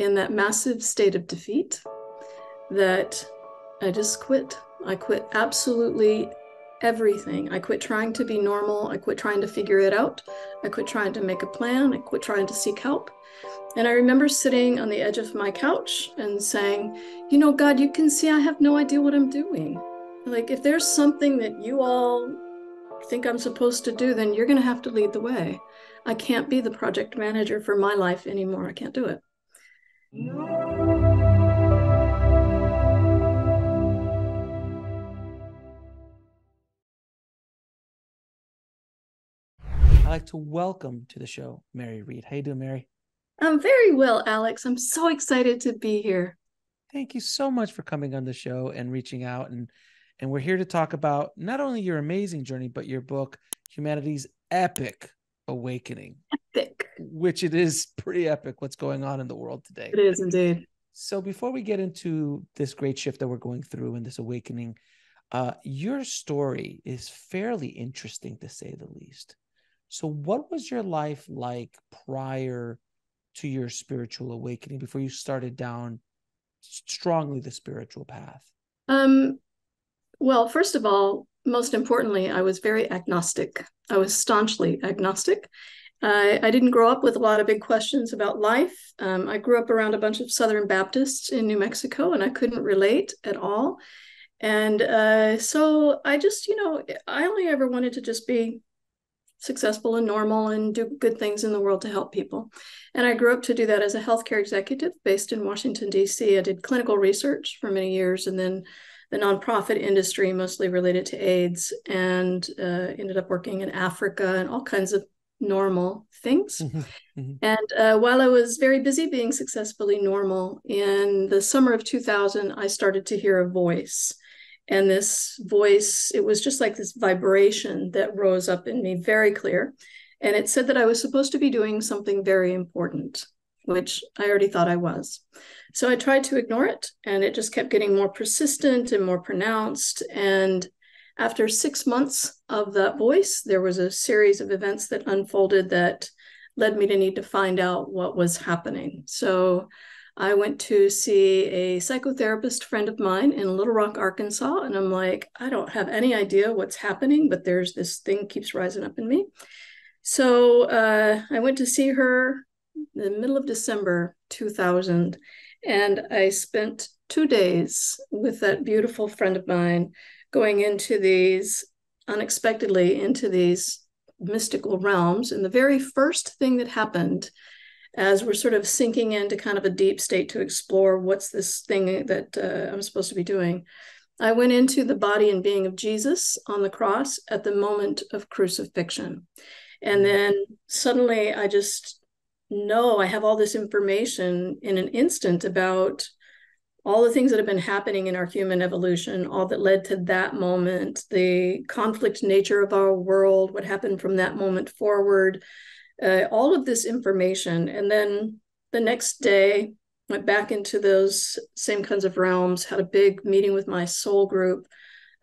in that massive state of defeat that I just quit. I quit absolutely everything. I quit trying to be normal. I quit trying to figure it out. I quit trying to make a plan. I quit trying to seek help. And I remember sitting on the edge of my couch and saying, You know, God, you can see I have no idea what I'm doing. Like, if there's something that you all think I'm supposed to do, then you're going to have to lead the way. I can't be the project manager for my life anymore. I can't do it. I'd like to welcome to the show Mary Reed. How you doing, Mary? I'm very well, Alex. I'm so excited to be here. Thank you so much for coming on the show and reaching out and and we're here to talk about not only your amazing journey but your book Humanity's Epic Awakening. Epic. Which it is pretty epic what's going on in the world today. It is indeed. So before we get into this great shift that we're going through and this awakening, uh, your story is fairly interesting to say the least. So, what was your life like prior to your spiritual awakening before you started down strongly the spiritual path? Um, well, first of all, most importantly, I was very agnostic. I was staunchly agnostic. Uh, I didn't grow up with a lot of big questions about life. Um, I grew up around a bunch of Southern Baptists in New Mexico, and I couldn't relate at all. And uh, so I just, you know, I only ever wanted to just be successful and normal and do good things in the world to help people. And I grew up to do that as a healthcare executive based in Washington, D.C. I did clinical research for many years and then the nonprofit industry, mostly related to AIDS, and uh, ended up working in Africa and all kinds of normal things. Mm-hmm, mm-hmm. And uh, while I was very busy being successfully normal, in the summer of 2000, I started to hear a voice. And this voice it was just like this vibration that rose up in me very clear. And it said that i was supposed to be doing something very important which i already thought i was. So i tried to ignore it and it just kept getting more persistent and more pronounced. And after six months of that voice there was a series of events that unfolded that led me to need to find out what was happening so I went to see a psychotherapist friend of mine in Little Rock, Arkansas, and I'm like, I don't have any idea what's happening, but there's this thing keeps rising up in me. So uh, I went to see her in the middle of December 2000, and I spent two days with that beautiful friend of mine going into these unexpectedly into these mystical realms. And the very first thing that happened as we're sort of sinking into kind of a deep state to explore what's this thing that uh, I'm supposed to be doing. I went into the body and being of Jesus on the cross at the moment of crucifixion. And mm-hmm. then suddenly I just know I have all this information in an instant about all the things that have been happening in our human evolution, all that led to that moment, the conflict nature of our world, what happened from that moment forward, uh, all of this information. And then the next day, went back into those same kinds of realms, had a big meeting with my soul group,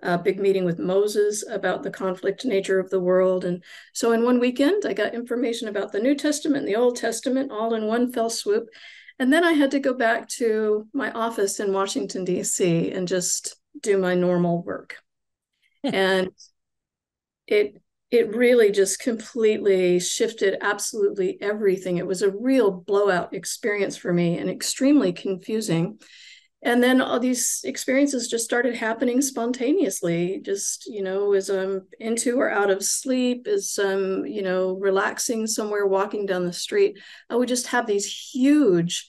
a big meeting with Moses about the conflict nature of the world. And so in one weekend, I got information about the New Testament and the Old Testament all in one fell swoop. And then I had to go back to my office in Washington, D.C., and just do my normal work. Hmm. and it it really just completely shifted absolutely everything. It was a real blowout experience for me and extremely confusing. And then all these experiences just started happening spontaneously, just, you know, as I'm into or out of sleep, as I'm, you know, relaxing somewhere, walking down the street, I would just have these huge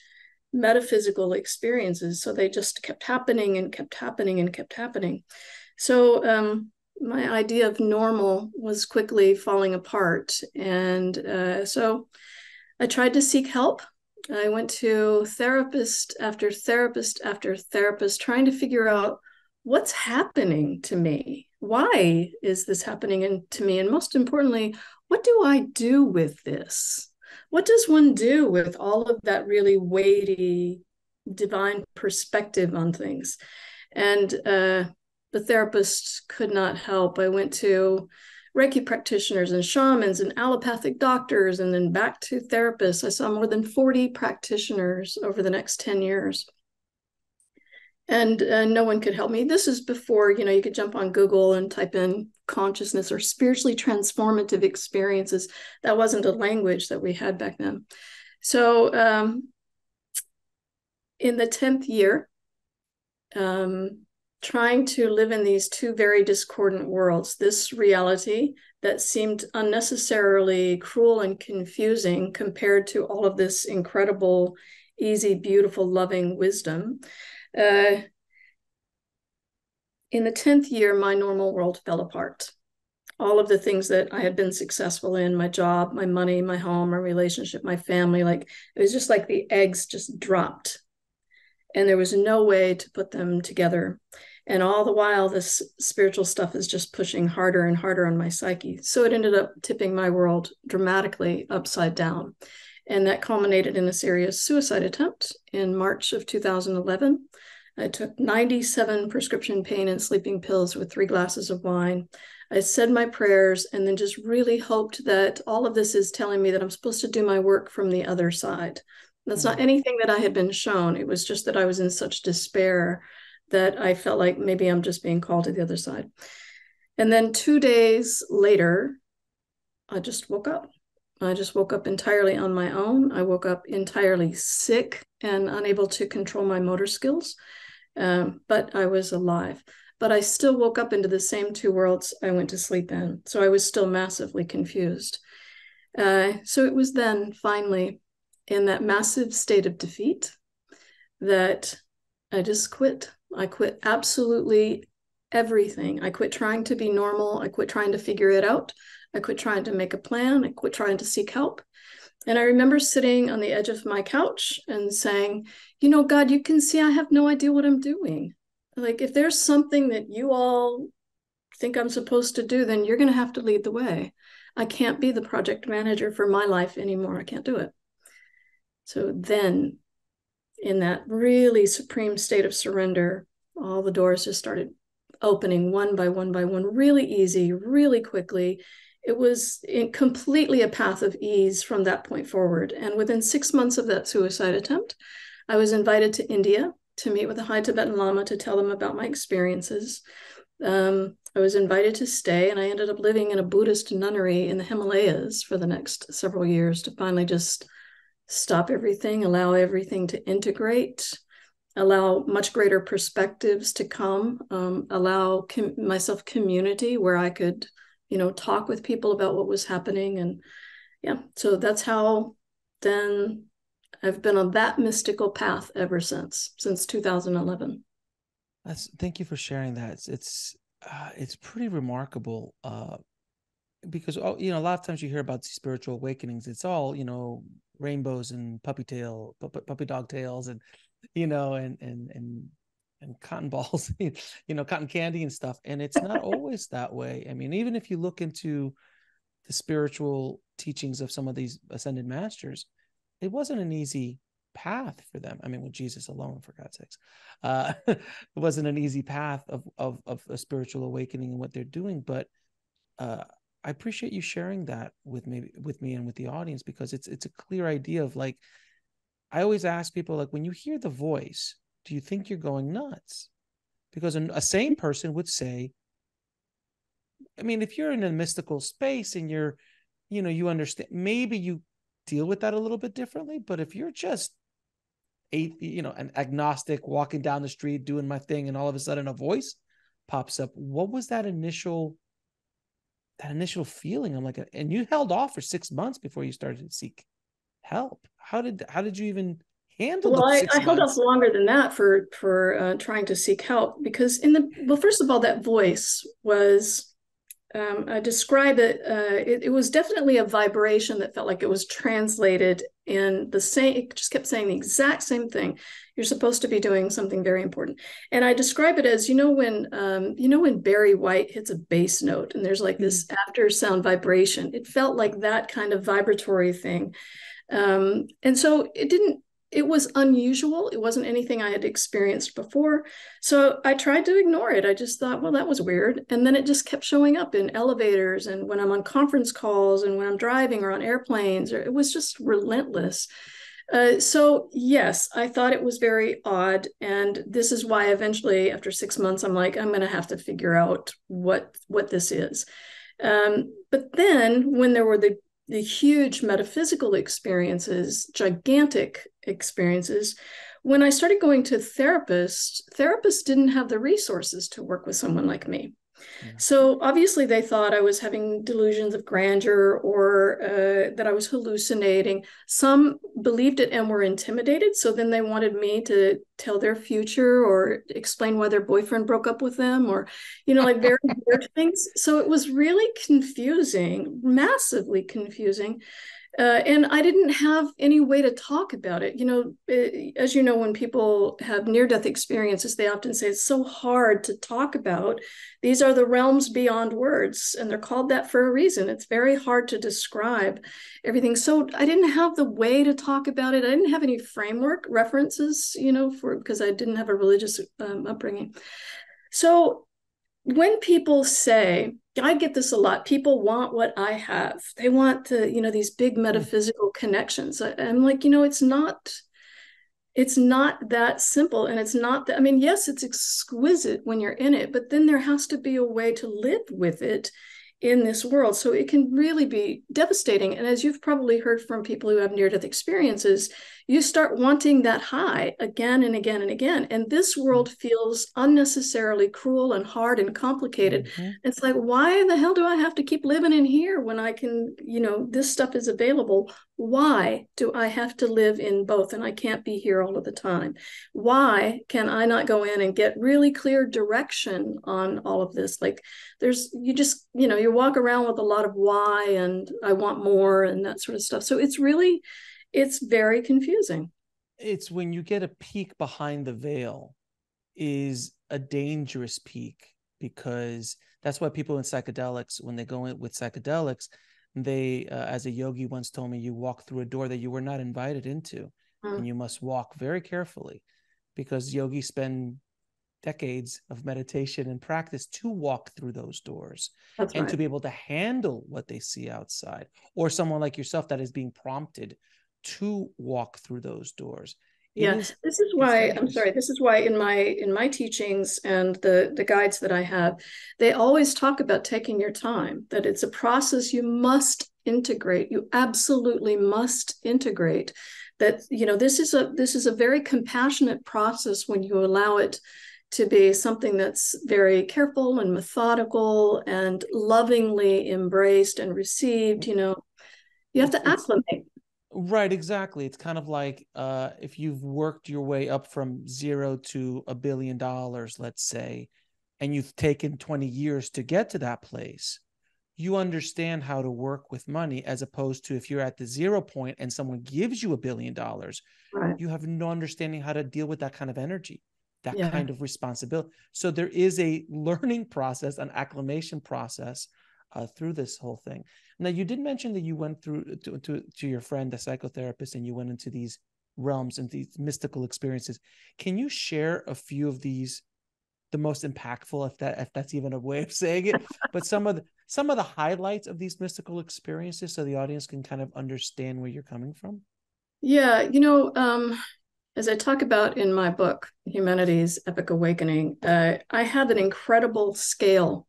metaphysical experiences. So they just kept happening and kept happening and kept happening. So, um, my idea of normal was quickly falling apart. And uh, so I tried to seek help. I went to therapist after therapist after therapist, trying to figure out what's happening to me. Why is this happening in, to me? And most importantly, what do I do with this? What does one do with all of that really weighty divine perspective on things? And uh, the therapist could not help. I went to Reiki practitioners and shamans and allopathic doctors, and then back to therapists. I saw more than 40 practitioners over the next 10 years. And uh, no one could help me. This is before, you know, you could jump on Google and type in consciousness or spiritually transformative experiences. That wasn't a language that we had back then. So, um, in the 10th year, um, trying to live in these two very discordant worlds this reality that seemed unnecessarily cruel and confusing compared to all of this incredible, easy, beautiful, loving wisdom. Uh, in the 10th year, my normal world fell apart. All of the things that I had been successful in my job, my money, my home, my relationship, my family like it was just like the eggs just dropped. And there was no way to put them together. And all the while, this spiritual stuff is just pushing harder and harder on my psyche. So it ended up tipping my world dramatically upside down. And that culminated in a serious suicide attempt in March of 2011. I took 97 prescription pain and sleeping pills with three glasses of wine. I said my prayers and then just really hoped that all of this is telling me that I'm supposed to do my work from the other side. That's not mm-hmm. anything that I had been shown. It was just that I was in such despair that I felt like maybe I'm just being called to the other side. And then two days later, I just woke up. I just woke up entirely on my own. I woke up entirely sick and unable to control my motor skills, um, but I was alive. But I still woke up into the same two worlds I went to sleep in. So I was still massively confused. Uh, so it was then finally in that massive state of defeat that I just quit. I quit absolutely everything. I quit trying to be normal. I quit trying to figure it out. I quit trying to make a plan. I quit trying to seek help. And I remember sitting on the edge of my couch and saying, You know, God, you can see I have no idea what I'm doing. Like, if there's something that you all think I'm supposed to do, then you're going to have to lead the way. I can't be the project manager for my life anymore. I can't do it. So then in that really supreme state of surrender, all the doors just started opening one by one by one, really easy, really quickly. It was completely a path of ease from that point forward. And within six months of that suicide attempt, I was invited to India to meet with a high Tibetan Lama to tell them about my experiences. Um, I was invited to stay, and I ended up living in a Buddhist nunnery in the Himalayas for the next several years to finally just stop everything, allow everything to integrate, allow much greater perspectives to come, um, allow com- myself community where I could, you know, talk with people about what was happening. And yeah, so that's how then I've been on that mystical path ever since, since 2011. That's thank you for sharing that. It's it's, uh, it's pretty remarkable. Uh, because oh, you know a lot of times you hear about spiritual awakenings it's all you know rainbows and puppy tail puppy dog tails and you know and and and and cotton balls you know cotton candy and stuff. And it's not always that way. I mean even if you look into the spiritual teachings of some of these ascended masters it wasn't an easy path for them. I mean with jesus alone for god's sakes. Uh it wasn't an easy path of of of a spiritual awakening and what they're doing but uh I appreciate you sharing that with me with me and with the audience because it's it's a clear idea of like I always ask people like when you hear the voice, do you think you're going nuts? Because a, a sane person would say, I mean, if you're in a mystical space and you're, you know, you understand, maybe you deal with that a little bit differently. But if you're just a, you know, an agnostic walking down the street doing my thing, and all of a sudden a voice pops up, what was that initial that initial feeling. I'm like and you held off for six months before you started to seek help. How did how did you even handle well I, I held off longer than that for for uh, trying to seek help because in the well first of all that voice was um, I describe it, uh, it, it was definitely a vibration that felt like it was translated in the same it just kept saying the exact same thing. You're supposed to be doing something very important. And i describe it as you know when um, you know when barry white hits a bass note and there's like this mm-hmm. after sound vibration it felt like that kind of vibratory thing. Um, and so it didn't it was unusual. It wasn't anything I had experienced before. So I tried to ignore it. I just thought, well, that was weird. And then it just kept showing up in elevators and when I'm on conference calls and when I'm driving or on airplanes. Or, it was just relentless. Uh, so yes, I thought it was very odd, and this is why eventually, after six months, I'm like, I'm going to have to figure out what what this is. Um, but then, when there were the the huge metaphysical experiences, gigantic experiences. When I started going to therapists, therapists didn't have the resources to work with someone like me. So obviously, they thought I was having delusions of grandeur or uh, that I was hallucinating. Some believed it and were intimidated. So then they wanted me to tell their future or explain why their boyfriend broke up with them or, you know, like very weird things. So it was really confusing, massively confusing. Uh, and I didn't have any way to talk about it. You know, it, eh, as you know, when people have near death experiences, they often say it's so hard to talk about. These are the realms beyond words, and they're called that for a reason. It's very hard to describe everything. So I didn't have the way to talk about it. I didn't have any framework references, you know, for because I didn't have a religious um, upbringing. So when people say, I get this a lot. People want what I have. They want the, you know, these big hmm. metaphysical connections. I'm like, you know, it's not, it's not that simple. And it's not that, I mean, yes, it's exquisite when you're in it, but then there has to be a way to live with it in this world. So it can really be devastating. And as you've probably heard from people who have near death experiences, you start wanting that high again and again and again. And this world feels unnecessarily cruel and hard and complicated. Mm-hmm. It's like, why the hell do I have to keep living in here when I can, you know, this stuff is available? Why do I have to live in both and I can't be here all of the time? Why can I not go in and get really clear direction on all of this? Like, there's, you just, you know, you walk around with a lot of why and I want more and that sort of stuff. So it's really, it's very confusing. It's when you get a peek behind the veil is a dangerous peek because that's why people in psychedelics when they go in with psychedelics they uh, as a yogi once told me you walk through a door that you were not invited into mm. and you must walk very carefully because yogis spend decades of meditation and practice to walk through those doors That's and right. to be able to handle what they see outside or someone like yourself that is being prompted to walk through those doors. Yeah is, this is why i'm sorry this is why in my in my teachings and the the guides that i have they always talk about taking your time that it's a process you must integrate you absolutely must integrate that you know this is a this is a very compassionate process when you allow it to be something that's very careful and methodical and lovingly embraced and received you know. You have to acclimate Right, exactly. It's kind of like uh, if you've worked your way up from zero to a billion dollars, let's say, and you've taken 20 years to get to that place, you understand how to work with money as opposed to if you're at the zero point and someone gives you a billion dollars, right. you have no understanding how to deal with that kind of energy, that yeah. kind of responsibility. So there is a learning process, an acclimation process uh, through this whole thing. Now, you did mention that you went through to, to, to your friend, the psychotherapist, and you went into these realms and these mystical experiences. Can you share a few of these, the most impactful, if that if that's even a way of saying it, but some of the some of the highlights of these mystical experiences, so the audience can kind of understand where you're coming from? Yeah, you know, um, as I talk about in my book, Humanity's Epic Awakening, uh, I had an incredible scale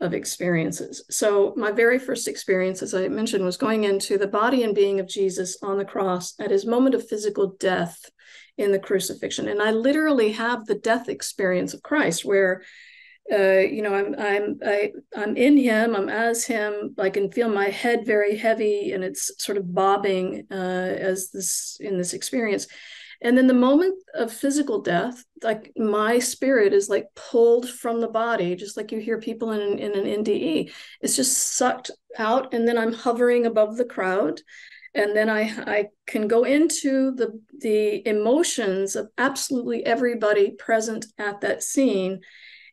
of experiences. So, my very first experience, as I mentioned, was going into the body and being of Jesus on the cross at his moment of physical death in the crucifixion. And I literally have the death experience of Christ where uh, you know, I'm I'm I, I'm in him. I'm as him. I can feel my head very heavy, and it's sort of bobbing uh, as this in this experience. And then the moment of physical death, like my spirit is like pulled from the body, just like you hear people in, in an NDE. It's just sucked out, and then I'm hovering above the crowd. And then I, I can go into the, the emotions of absolutely everybody present at that scene.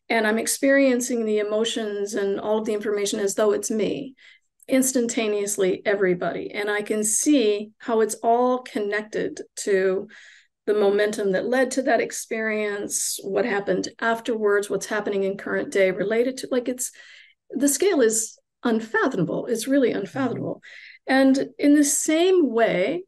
And I'm experiencing the emotions and all of the information as though it's me instantaneously everybody. And I can see how it's all connected to the momentum that led to that experience, what happened afterwards, what's happening in current day related to like it's the scale is unfathomable. It's really mm-hmm. unfathomable. And in the same way,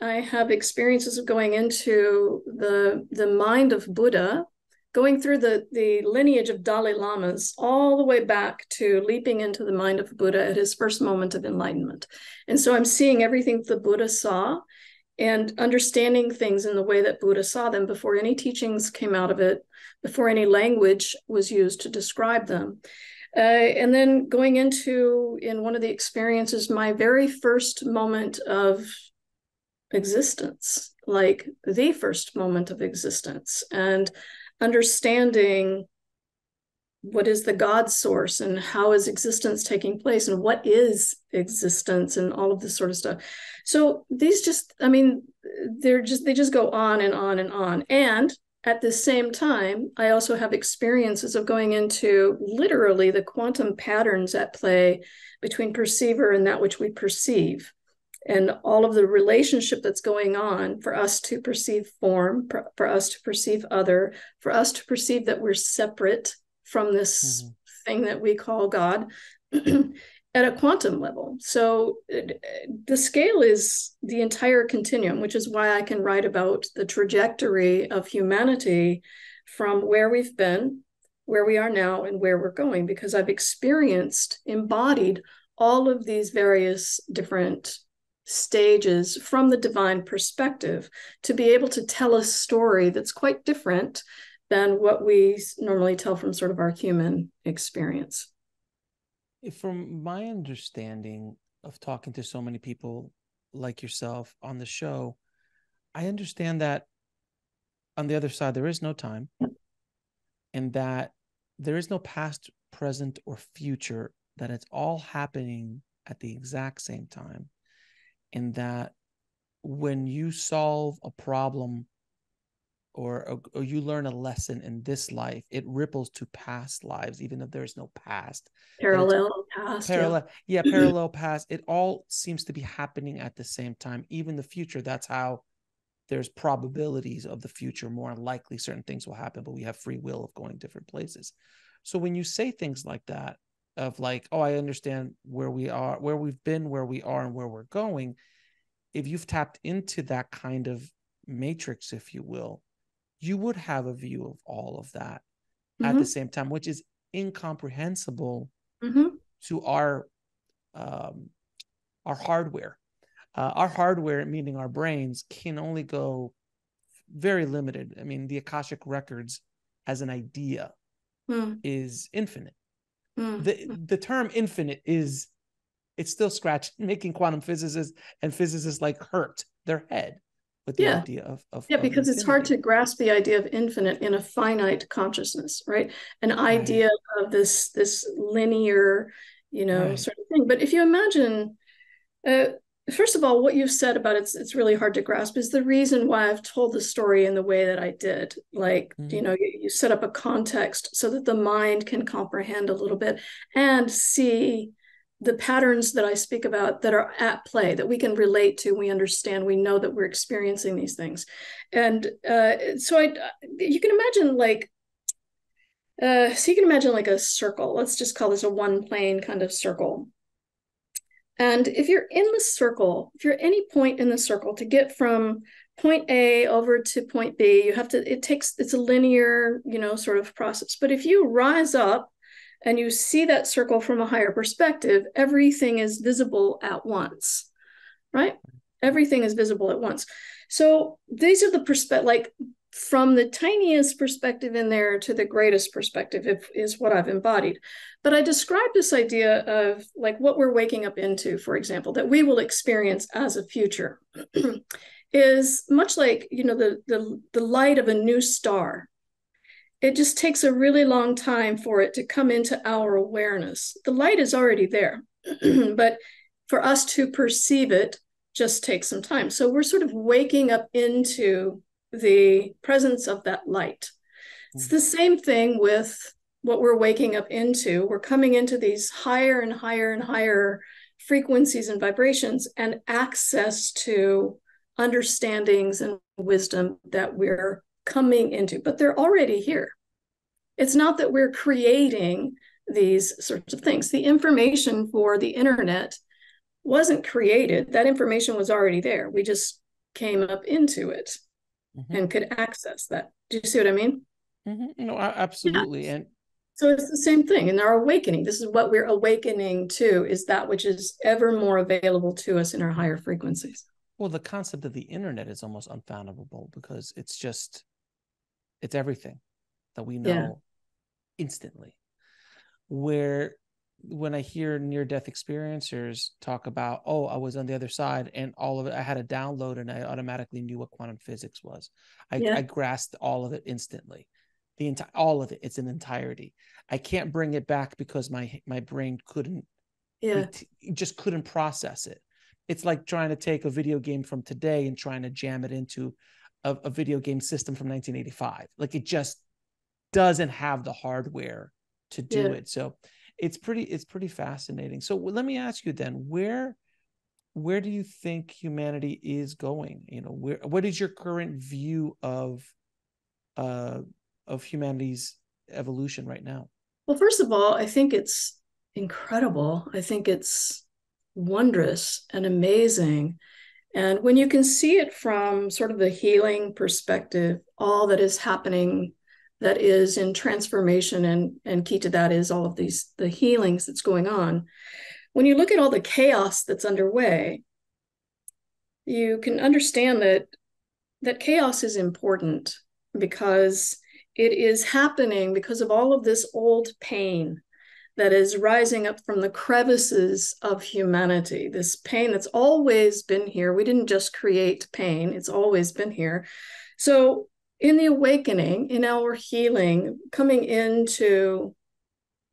I have experiences of going into the the mind of Buddha, going through the the lineage of Dalai Lamas all the way back to leaping into the mind of Buddha at his first moment of enlightenment. And so I'm seeing everything the Buddha saw and understanding things in the way that Buddha saw them before any teachings came out of it, before any language was used to describe them. Uh, and then going into, in one of the experiences, my very first moment of existence, like the first moment of existence, and understanding what is the God source and how is existence taking place and what is existence and all of this sort of stuff. So these just, I mean, they're just, they just go on and on and on. And at the same time, I also have experiences of going into literally the quantum patterns at play between perceiver and that which we perceive, and all of the relationship that's going on for us to perceive form, for, for us to perceive other, for us to perceive that we're separate from this mm-hmm. thing that we call God. at a quantum level. So the scale is the entire continuum, which is why I can write about the trajectory of humanity from where we've been, where we are now, and where we're going, because I've experienced, embodied all of these various different stages from the divine perspective to be able to tell a story that's quite different than what we normally tell from sort of our human experience from my understanding of talking to so many people like yourself on the show, I understand that on the other side, there is no time and that there is no past, present, or future, that it's all happening at the exact same time. And that when you solve a problem or, or you learn a lesson in this life, it ripples to past lives, even if there's no past. Parallel past. Parallel, yeah, yeah parallel past. It all seems to be happening at the same time. Even the future. That's how there's probabilities of the future. More likely, certain things will happen, but we have free will of going different places. So when you say things like that, of like, oh, I understand where we are, where we've been, where we are, and where we're going. If you've tapped into that kind of matrix, if you will, you would have a view of all of that mm-hmm. at the same time, which is incomprehensible mm-hmm. to our um, our hardware. Uh, our hardware, meaning our brains, can only go very limited. I mean, the Akashic records as an idea mm. is infinite. Mm. The the term infinite is it's still scratched, making quantum physicists and physicists like hurt their head with the yeah. idea of, of yeah because of it's hard to grasp the idea of infinite in a finite consciousness right an right. idea of this this linear you know right. sort of thing but if you imagine uh, first of all what you've said about it's it's really hard to grasp is the reason why i've told the story in the way that i did like mm-hmm. you know you, you set up a context so that the mind can comprehend a little bit and see the patterns that I speak about that are at play that we can relate to, we understand, we know that we're experiencing these things, and uh, so I, you can imagine like, uh, so you can imagine like a circle. Let's just call this a one plane kind of circle. And if you're in the circle, if you're any point in the circle to get from point A over to point B, you have to. It takes it's a linear, you know, sort of process. But if you rise up and you see that circle from a higher perspective, everything is visible at once, right? Everything is visible at once. So these are the perspective, like from the tiniest perspective in there to the greatest perspective if, is what I've embodied. But I describe this idea of like what we're waking up into, for example, that we will experience as a future. is much like you know the, the the light of a new star it just takes a really long time for it to come into our awareness. The light is already there, but for us to perceive it just takes some time. So we're sort of waking up into the presence of that light. It's the same thing with what we're waking up into. We're coming into these higher and higher and higher frequencies and vibrations and access to understandings and wisdom that we're coming into, but they're already here. It's not that we're creating these sorts of things. The information for the internet wasn't created, that information was already there. We just came up into it mm-hmm. and could access that. Do you see what I mean? Mm-hmm. No, absolutely. Yeah. And so it's the same thing in our awakening. This is what we're awakening to is that which is ever more available to us in our higher frequencies. Well, the concept of the internet is almost unfathomable because it's just it's everything that we know yeah. instantly. Where when I hear near death experiencers talk about, oh, I was on the other side and all of it, I had a download and I automatically knew what quantum physics was. I, yeah. I grasped all of it instantly. The entire all of it, it's an entirety. I can't bring it back because my my brain couldn't yeah just couldn't process it. It's like trying to take a video game from today and trying to jam it into a, a video game system from 1985. Like it just doesn't have the hardware to do yeah. it. So it's pretty it's pretty fascinating so let me ask you then where where do you think humanity is going you know where what is your current view of uh of humanity's evolution right now well first of all i think it's incredible i think it's wondrous and amazing and when you can see it from sort of the healing perspective all that is happening that is in transformation and and key to that is all of these the healings that's going on. When you look at all the chaos that's underway you can understand that that chaos is important because it is happening because of all of this old pain that is rising up from the crevices of humanity this pain that's always been here we didn't just create pain it's always been here so in the awakening, in our healing, coming into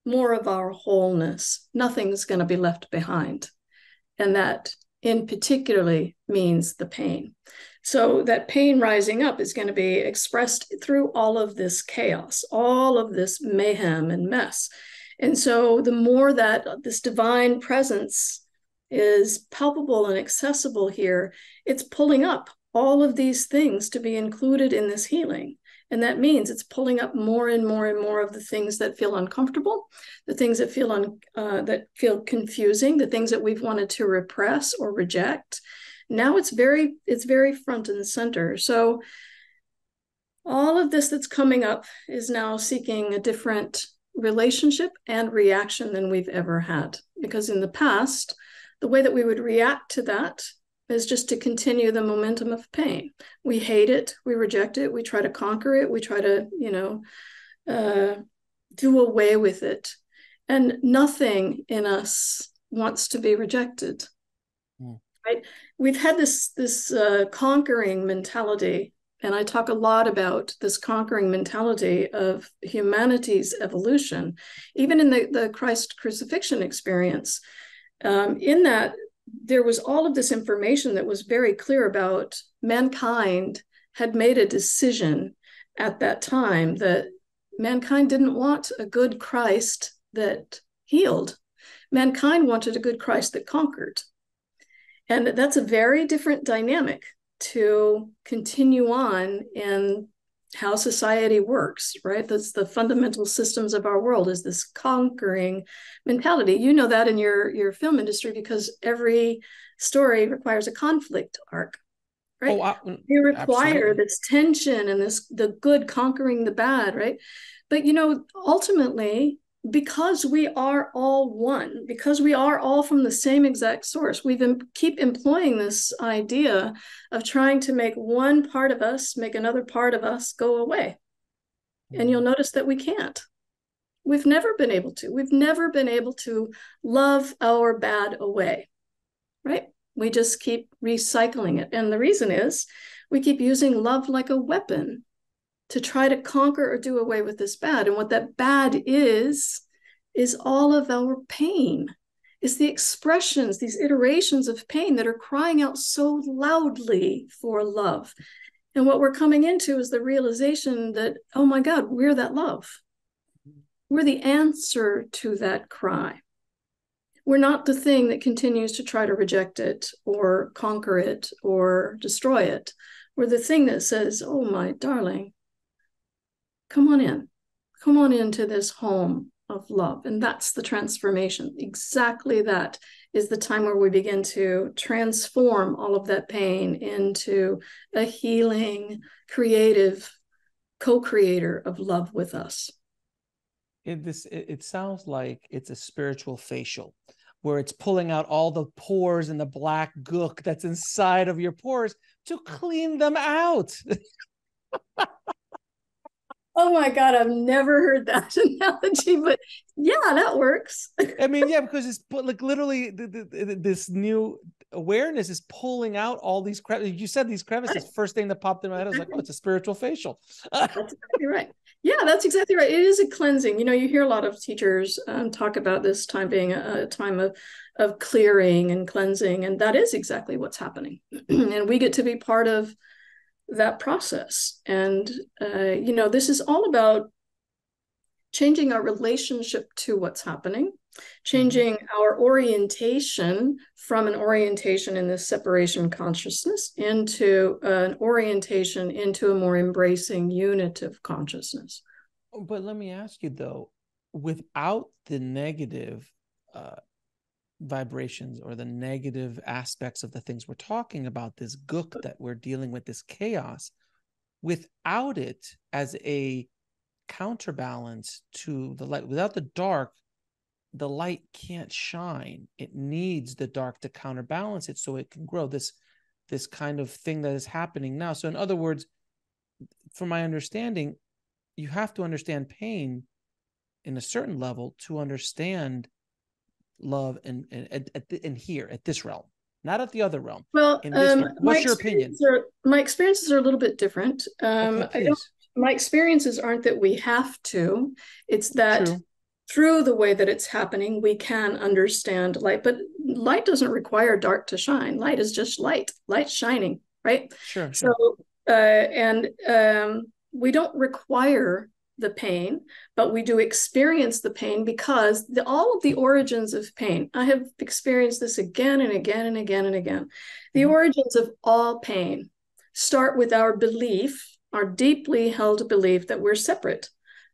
more of our wholeness, nothing's going to be left behind. And that in particularly means the pain. So that pain rising up is going to be expressed through all of this chaos, all of this mayhem and mess. And so the more that this divine presence is palpable and accessible here, it's pulling up all of these things to be included in this healing. And that means it's pulling up more and more and more of the things that feel uncomfortable, the things that feel un, uh, that feel confusing, the things that we've wanted to repress or reject. Now it's very it's very front and center. So all of this that's coming up is now seeking a different relationship and reaction than we've ever had. Because in the past, the way that we would react to that is just to continue the momentum of pain. We hate it, we reject it, we try to conquer it, we try to, you know, uh, do away with it. And nothing in us wants to be rejected. Mm. Right? We've had this this uh, conquering mentality, and I talk a lot about this conquering mentality of humanity's evolution, even in the, the Christ crucifixion experience. Um, in that there was all of this information that was very clear about mankind had made a decision at that time that mankind didn't want a good Christ that healed. Mankind wanted a good Christ that conquered. And that's a very different dynamic to continue on in how society works, right? That's the fundamental systems of our world is this conquering mentality. You know that in your your film industry because every story requires a conflict arc, right? Oh, I, you require absolutely. this tension and this the good conquering the bad, right? But you know, ultimately, because we are all one, because we are all from the same exact source, we keep employing this idea of trying to make one part of us make another part of us go away. And you'll mm-hmm. notice that we can't. We've never been able to. We've never been able to love our bad away, right? We just keep recycling it. And the reason is we keep using love like a weapon to try to conquer or do away with this bad. And what that bad is, is all of our pain, is the expressions, these iterations of pain that are crying out so loudly for love. And what we're coming into is the realization that, oh my God, we're that love. We're the answer to that cry. we're not the thing that continues to try to reject it or conquer it or destroy it. We're the thing that says, Oh, my darling, come on in. Come on into this home of love. And that's the transformation. Exactly that is the time where we begin to transform all of that pain into a healing, creative co creator of love with us. It, this, it, it sounds like it's a spiritual facial where it's pulling out all the pores and the black gook that's inside of your pores to clean them out. Oh my God, I've never heard that analogy, but yeah, that works. I mean, yeah, because it's like literally the, the, this new awareness is pulling out all these crevices. You said these crevices. Right. First thing that popped in my head, I was like, oh, it's a spiritual facial. that's exactly right. Yeah, that's exactly right. It is a cleansing. You know, you hear a lot of teachers um, talk about this time being a, a time of of clearing and cleansing, and that is exactly what's happening. and we get to be part of that process. And, uh, you know, this is all about changing our relationship to what's happening, changing mm-hmm. our orientation from an orientation in this separation consciousness into an orientation into a more embracing unitive consciousness. But let me ask you though, without the negative uh, vibrations or the negative aspects of the things we're talking about, this gook that we're dealing with, this chaos, without it as a counterbalance to the light, without the dark, the light can't shine. It needs the dark to counterbalance it so it can grow. This this kind of thing that is happening now. So in other words, from my understanding, you have to understand pain in a certain level to understand love and and, and, here at this realm not at the other realm well um, what's your opinion? are, my experiences are a little bit different. Um, okay, my experiences aren't that we have to. It's that True. through the way that it's happening we can understand light but light doesn't require dark to shine. Light is just light light shining right? Sure, sure. so uh, and um, we don't require the pain, but we do experience the pain because the, all of the origins of pain, I have experienced this again and again and again and again. The mm-hmm. origins of all pain start with our belief, our deeply held belief that we're separate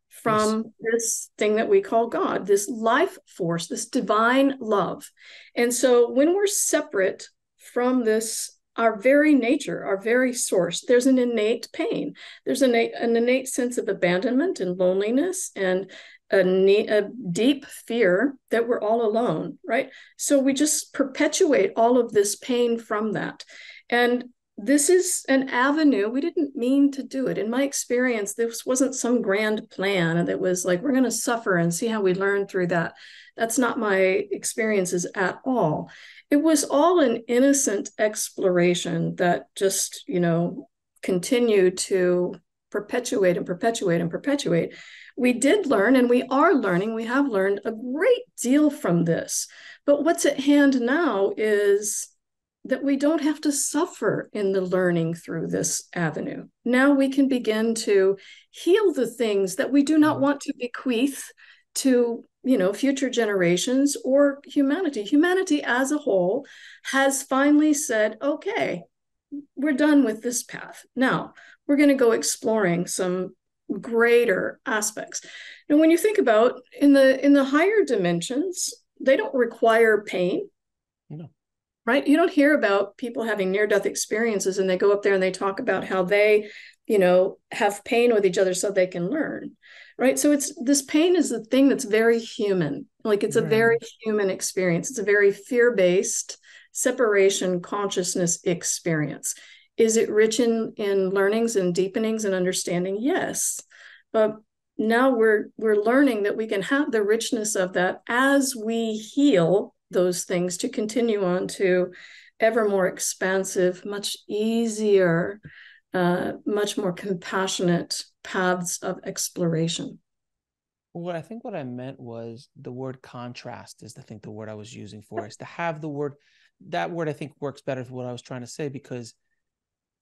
from yes. this thing that we call God, this life force, this divine love. And so when we're separate from this our very nature, our very source, there's an innate pain. There's an, an innate sense of abandonment and loneliness and a, a, deep fear that we're all alone, right? So we just perpetuate all of this pain from that. And this is an avenue. We didn't mean to do it. In my experience, this wasn't some grand plan that was like, we're going to suffer and see how we learn through that. That's not my experiences at all it was all an innocent exploration that just, you know, continued to perpetuate and perpetuate and perpetuate. We did learn and we are learning, we have learned a great deal from this. But what's at hand now is that we don't have to suffer in the learning through this avenue. Now we can begin to heal the things that we do not mm-hmm. want to bequeath to you know future generations or humanity. Humanity as a whole has finally said okay we're done with this path. Now we're going to go exploring some greater aspects. And when you think about in the in the higher dimensions they don't require pain. No. Right? You don't hear about people having near death experiences and they go up there and they talk about how they you know have pain with each other so they can learn right? So it's this pain is the thing that's very human. Like it's a very human experience. It's a very fear-based separation consciousness experience. Is it rich in in learnings and deepenings and understanding? Yes. But now we're we're learning that we can have the richness of that as we heal those things to continue on to ever more expansive much easier uh, much more compassionate paths of exploration. What I think what I meant was the word contrast is I think the word I was using for is to have the word that word I think works better for what I was trying to say because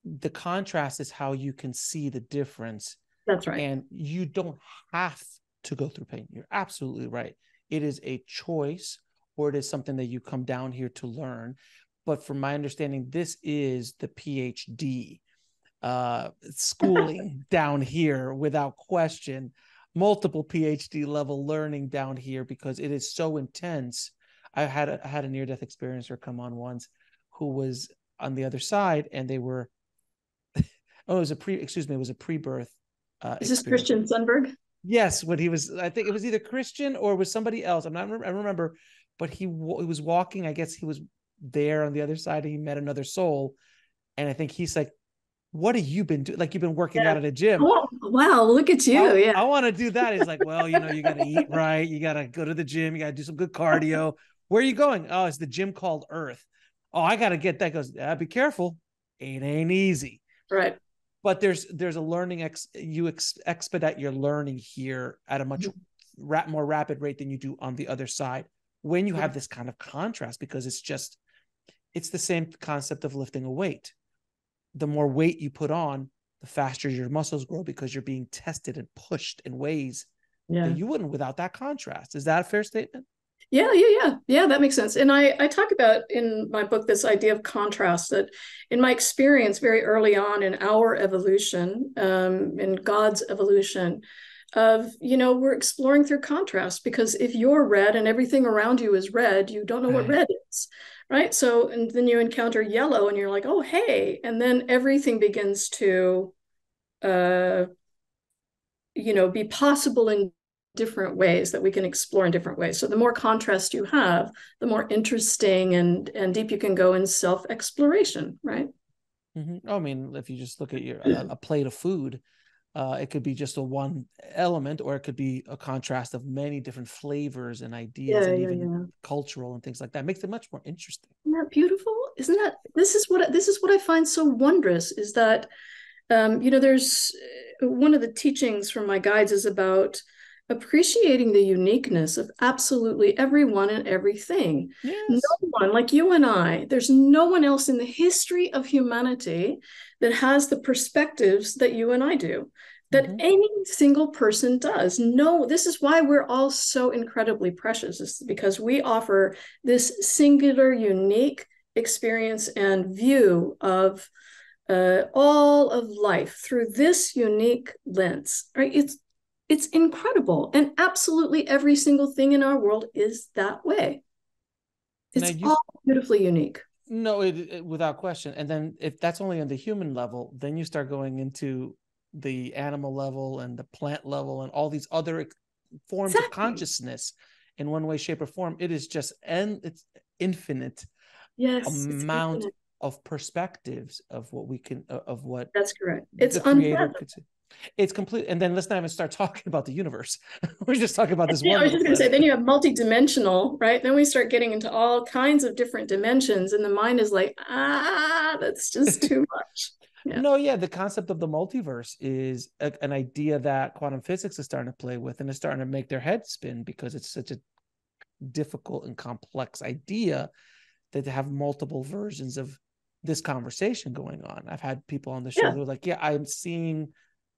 the contrast is how you can see the difference. That's right. And you don't have to go through pain. You're absolutely right. It is a choice or it is something that you come down here to learn. But from my understanding, this is the PhD uh, schooling down here without question, multiple PhD level learning down here because it is so intense. I had a, I had a near death experiencer come on once who was on the other side and they were oh it was a pre excuse me it was a pre-birth uh, is this Christian Sundberg? Yes, when he was, I think it was either Christian or was somebody else. I'm not, I remember, but he, he was walking. I guess he was there on the other side and he met another soul. And I think he's like, what have you been doing? Like you've been working yeah. out at a gym. Oh, wow, look at you. I, yeah. I want to do that. He's like, well, you know, you got to eat right. You got to go to the gym. You got to do some good cardio. Where are you going? Oh, it's the gym called Earth. Oh, I got to get that. Goes, ah, be careful. It ain't easy. Right but there's there's a learning ex you ex, expedite your learning here at a much mm-hmm. ra- more rapid rate than you do on the other side when you have this kind of contrast because it's just it's the same concept of lifting a weight the more weight you put on the faster your muscles grow because you're being tested and pushed in ways yeah. that you wouldn't without that contrast is that a fair statement yeah, yeah, yeah. Yeah, that makes sense. And I, I talk about in my book this idea of contrast that in my experience very early on in our evolution, um, in God's evolution, of, you know, we're exploring through contrast because if you're red and everything around you is red, you don't know right. what red is. Right. So, and then you encounter yellow and you're like, oh, hey. And then everything begins to, uh, you know, be possible in different ways that we can explore in different ways. So the more contrast you have, the more interesting and and deep you can go in self exploration, right? Mm-hmm. I mean, if you just look at your a, a plate of food, uh, it could be just a one element, or it could be a contrast of many different flavors and ideas, yeah, and yeah, even yeah. cultural and things like that. Makes it much more interesting. Isn't that beautiful? Isn't that this is what this is what I find so wondrous is that um, you know there's uh, one of the teachings from my guides is about appreciating the uniqueness of absolutely everyone and everything. Yes. No one, like you and I, there's no one else in the history of humanity that has the perspectives that you and I do, that mm-hmm. any single person does. No, this is why we're all so incredibly precious, is because we offer this singular, unique experience and view of uh, all of life through this unique lens right it's it's incredible. And absolutely every single thing in our world is that way. It's you, all beautifully unique. No, it, it, without question. And then if that's only on the human level, then you start going into the animal level and the plant level and all these other forms exactly. of consciousness in one way, shape, or form. It is just and it's infinite. Yes, amount infinite. of perspectives of what we can of what that's correct. It's unfathomable. It's complete. And then let's not even start talking about the universe. We're just talking about this yeah, one. I was just going to say, then you have multi-dimensional, right? Then we start getting into all kinds of different dimensions, and the mind is like, ah, that's just too much. Yeah. No, yeah, the concept of the multiverse is a, an idea that quantum physics is starting to play with, and it's starting to make their head spin because it's such a difficult and complex idea that to have multiple versions of this conversation going on. I've had people on the show yeah. who are like, "Yeah, I'm seeing."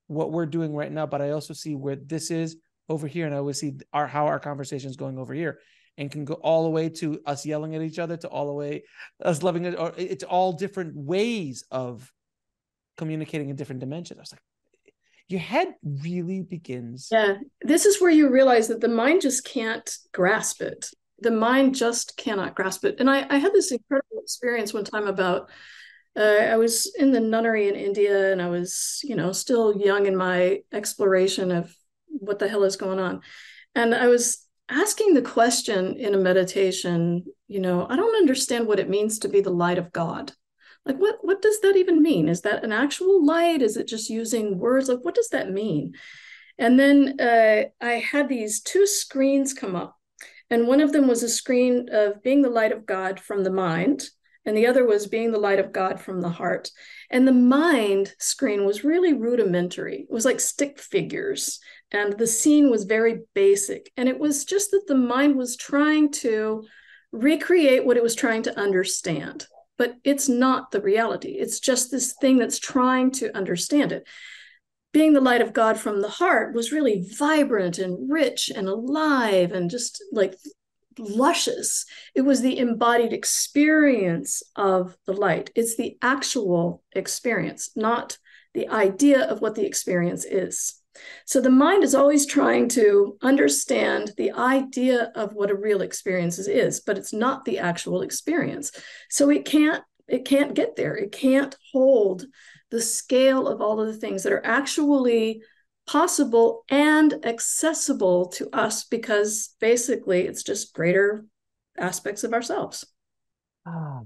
What we're doing right now, but I also see where this is over here, and I always see our how our conversation is going over here, and can go all the way to us yelling at each other, to all the way us loving it, or it's all different ways of communicating in different dimensions. I was like, your head really begins. Yeah, this is where you realize that the mind just can't grasp it. The mind just cannot grasp it. And I, I had this incredible experience one time about uh, I was in the nunnery in India and I was, you know, still young in my exploration of what the hell is going on. And I was asking the question in a meditation, you know, I don't understand what it means to be the light of God. Like what what does that even mean? Is that an actual light? Is it just using words? Like what does that mean? And then uh, I had these two screens come up. And one of them was a screen of being the light of God from the mind, and the other was being the light of God from the heart. And the mind screen was really rudimentary. It was like stick figures, and the scene was very basic. And it was just that the mind was trying to recreate what it was trying to understand. But it's not the reality. It's just this thing that's trying to understand it. Being the light of God from the heart was really vibrant and rich and alive and just like luscious. It was the embodied experience of the light. It's the actual experience, not the idea of what the experience is. So the mind is always trying to understand the idea of what a real experience is, but it's not the actual experience. So it can't it can't get there. It can't hold the scale of all of the things that are actually possible and accessible to us because basically it's just greater aspects of ourselves. Ah,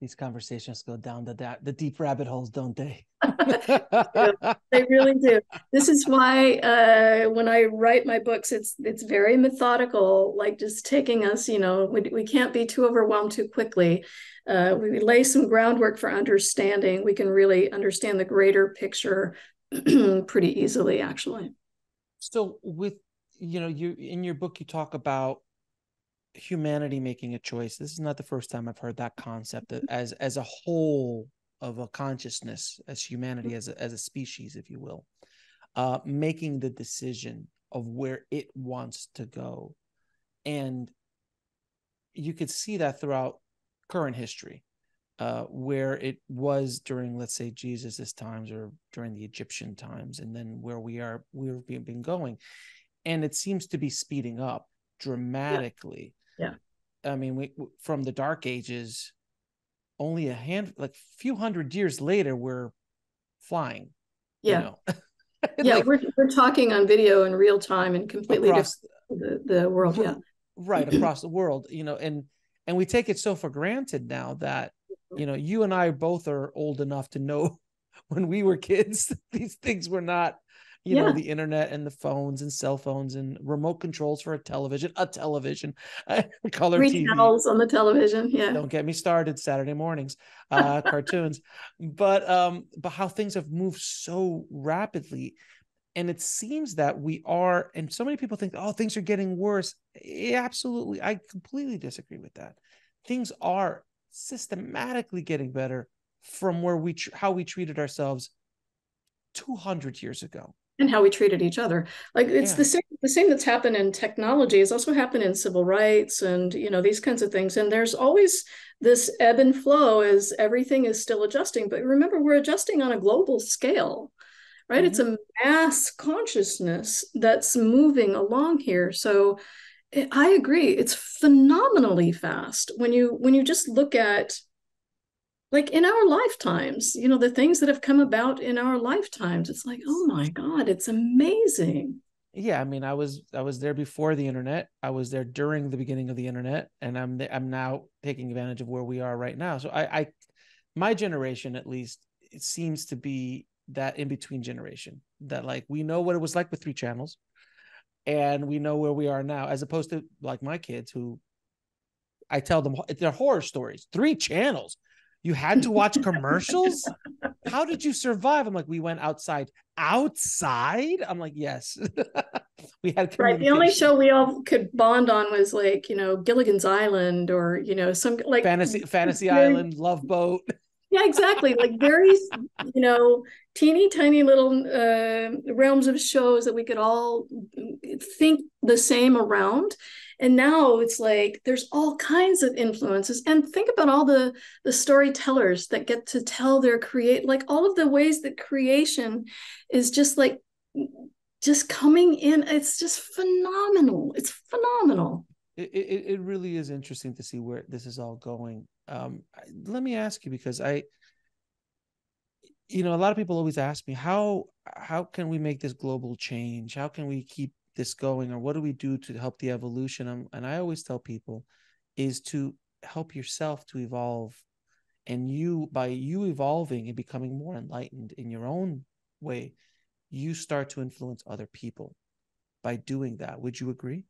these conversations go down the da- the deep rabbit holes, don't they? they really do. This is why uh, when I write my books, it's it's very methodical, like just taking us. You know, we we can't be too overwhelmed too quickly. Uh, we lay some groundwork for understanding. We can really understand the greater picture pretty easily, actually. So, with you know, you in your book, you talk about humanity making a choice. This is not the first time I've heard that concept as as a whole of a consciousness as humanity as a, as a species, if you will, uh, making the decision of where it wants to go, and you could see that throughout current history, uh, where it was during, let's say, Jesus's times or during the Egyptian times, and then where we are we've been going, and it seems to be speeding up dramatically. Yeah. yeah. I mean, we from the Dark Ages, only a hand, like few hundred years later, we're flying. Yeah. You know? yeah, like, we're we're talking on video in real time and completely across, different the, the world. Yeah. Right across the world, you know, and and we take it so for granted now that you know you and I both are old enough to know when we were kids these things were not you yeah. know the internet and the phones and cell phones and remote controls for a television a television color Three TV. channels on the television yeah don't get me started saturday mornings uh cartoons but um but how things have moved so rapidly and it seems that we are and so many people think oh things are getting worse yeah, absolutely i completely disagree with that things are systematically getting better from where we tr- how we treated ourselves 200 years ago. And how we treated each other. Like it's yeah. the same the same that's happened in technology has also happened in civil rights and you know these kinds of things. And there's always this ebb and flow as everything is still adjusting. But remember we're adjusting on a global scale right? Mm-hmm. it's a mass consciousness that's moving along here. So i agree. It's phenomenally fast when you when you just look at like in our lifetimes you know the things that have come about in our lifetimes it's like oh my god it's amazing. Yeah i mean i was i was there before the internet. I was there during the beginning of the internet and i'm i'm now taking advantage of where we are right now. So i i my generation at least it seems to be that in between generation that like we know what it was like with three channels and we know where we are now as opposed to like my kids who i tell them they're horror stories three channels you had to watch commercials? How did you survive? I'm like, we went outside. Outside? I'm like, yes. we had right. The only show we all could bond on was like, you know, Gilligan's Island or, you know, some like fantasy fantasy island, love boat. Yeah, exactly. Like very, you know, teeny tiny little uh, realms of shows that we could all think the same around. And now it's like there's all kinds of influences. And think about all the the storytellers that get to tell their create like all of the ways that creation is just like just coming in. It's just phenomenal. It's phenomenal. It, it, it really is interesting to see where this is all going. Um let me ask you because i you know a lot of people always ask me how how can we make this global change? How can we keep this going? Or what do we do to help the evolution? Um, and i always tell people is to help yourself to evolve and you by you evolving and becoming more enlightened in your own way you start to influence other people by doing that. Would you agree?